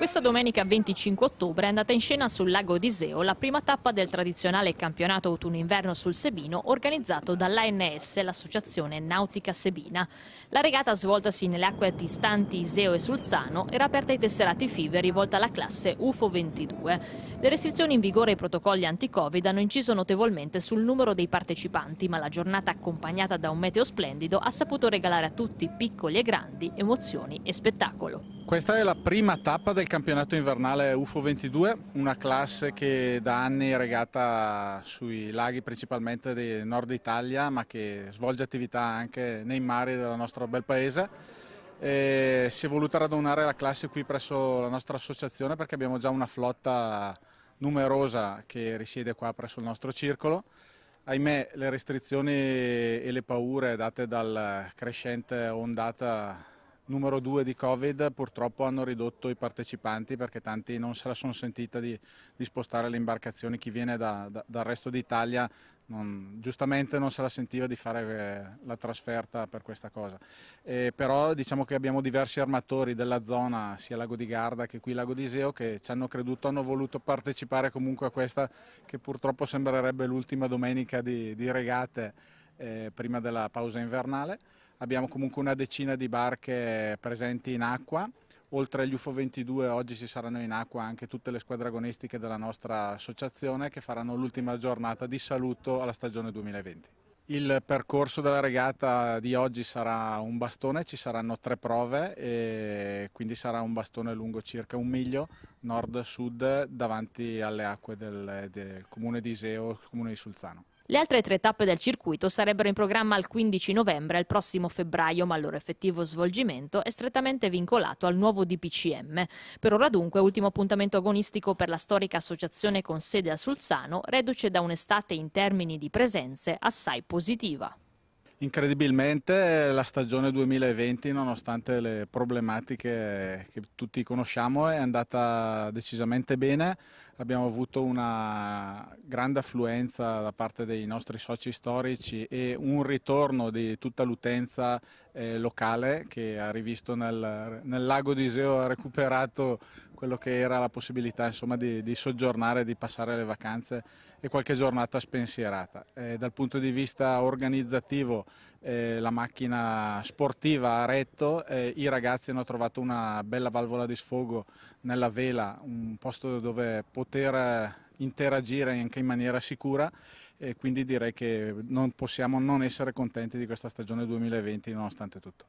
Questa domenica 25 ottobre è andata in scena sul lago d'Iseo la prima tappa del tradizionale campionato autunno-inverno sul Sebino organizzato dall'ANS, l'associazione Nautica Sebina. La regata svoltasi nelle acque distanti Iseo e Sulzano era aperta ai tesserati FIVE rivolta alla classe UFO 22. Le restrizioni in vigore e i protocolli anti-Covid hanno inciso notevolmente sul numero dei partecipanti, ma la giornata accompagnata da un meteo splendido ha saputo regalare a tutti, piccoli e grandi, emozioni e spettacolo. Questa è la prima tappa del campionato invernale UFO 22, una classe che da anni è regata sui laghi principalmente del nord Italia ma che svolge attività anche nei mari del nostro bel paese. E si è voluta radunare la classe qui presso la nostra associazione perché abbiamo già una flotta numerosa che risiede qua presso il nostro circolo. Ahimè le restrizioni e le paure date dal crescente ondata numero due di Covid purtroppo hanno ridotto i partecipanti perché tanti non se la sono sentita di, di spostare le imbarcazioni, chi viene da, da, dal resto d'Italia giustamente non se la sentiva di fare eh, la trasferta per questa cosa. Eh, però diciamo che abbiamo diversi armatori della zona, sia Lago di Garda che qui Lago di Iseo, che ci hanno creduto, hanno voluto partecipare comunque a questa che purtroppo sembrerebbe l'ultima domenica di, di regate eh, prima della pausa invernale abbiamo comunque una decina di barche presenti in acqua. Oltre agli UFO 22 oggi ci saranno in acqua anche tutte le squadre agonistiche della nostra associazione che faranno l'ultima giornata di saluto alla stagione 2020. Il percorso della regata di oggi sarà un bastone, ci saranno tre prove e quindi sarà un bastone lungo circa un miglio nord-sud davanti alle acque del, del comune di Iseo, comune di Sulzano. Le altre tre tappe del circuito sarebbero in programma il 15 novembre e il prossimo febbraio, ma il loro effettivo svolgimento è strettamente vincolato al nuovo DPCM. Per ora dunque, ultimo appuntamento agonistico per la storica associazione con sede a Sulzano, reduce da un'estate in termini di presenze assai positiva. Incredibilmente la stagione 2020, nonostante le problematiche che tutti conosciamo, è andata decisamente bene. Abbiamo avuto una grande affluenza da parte dei nostri soci storici e un ritorno di tutta l'utenza eh, locale che ha rivisto nel, nel lago di Iseo, ha recuperato quello che era la possibilità insomma, di, di, soggiornare, di passare le vacanze e qualche giornata spensierata. Eh, dal punto di vista organizzativo eh, la macchina sportiva ha retto, eh, i ragazzi hanno trovato una bella valvola di sfogo nella vela, un posto dove poter interagire anche in maniera sicura e quindi direi che non possiamo non essere contenti di questa stagione 2020 nonostante tutto.